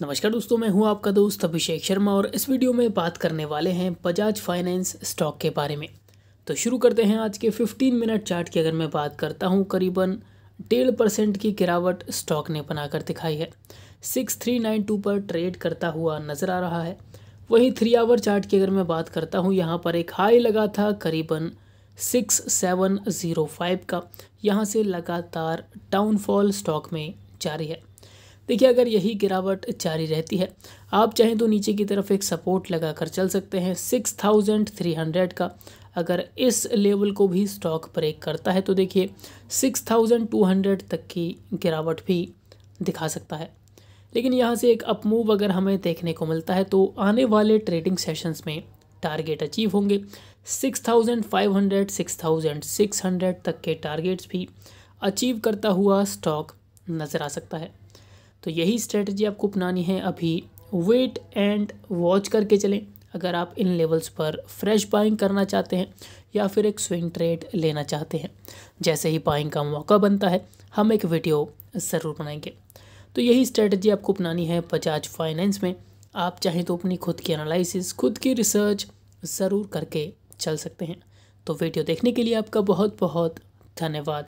नमस्कार दोस्तों, मैं हूँ आपका दोस्त अभिषेक शर्मा और इस वीडियो में बात करने वाले हैं बजाज फाइनेंस स्टॉक के बारे में। तो शुरू करते हैं आज के 15 मिनट चार्ट की, अगर मैं बात करता हूँ, करीबन डेढ़ परसेंट की गिरावट स्टॉक ने बनाकर दिखाई है। सिक्स थ्री नाइन टू पर ट्रेड करता हुआ नज़र आ रहा है। वहीं थ्री आवर चार्ट की अगर मैं बात करता हूँ, यहाँ पर एक हाई लगा था, करीबन सिक्स सेवन ज़ीरो फाइव का। यहाँ से लगातार डाउनफॉल स्टॉक में जारी है। देखिए, अगर यही गिरावट जारी रहती है, आप चाहें तो नीचे की तरफ़ एक सपोर्ट लगा कर चल सकते हैं, सिक्स थाउज़ेंड थ्री हंड्रेड का। अगर इस लेवल को भी स्टॉक ब्रेक करता है तो देखिए, सिक्स थाउज़ेंड टू हंड्रेड तक की गिरावट भी दिखा सकता है। लेकिन यहाँ से एक अपमूव अगर हमें देखने को मिलता है तो आने वाले ट्रेडिंग सेशंस में टारगेट अचीव होंगे। Six thousand five hundred, six thousand six hundred तक के टारगेट्स भी अचीव करता हुआ स्टॉक नज़र आ सकता है। तो यही स्ट्रेटजी आपको अपनानी है। अभी वेट एंड वॉच करके चलें। अगर आप इन लेवल्स पर फ्रेश बाइंग करना चाहते हैं या फिर एक स्विंग ट्रेड लेना चाहते हैं, जैसे ही बाइंग का मौका बनता है, हम एक वीडियो ज़रूर बनाएँगे। तो यही स्ट्रेटजी आपको अपनानी है बजाज फाइनेंस में। आप चाहें तो अपनी खुद की एनालिसिस खुद की रिसर्च ज़रूर करके चल सकते हैं। तो वीडियो देखने के लिए आपका बहुत बहुत धन्यवाद।